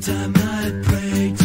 Time I pray.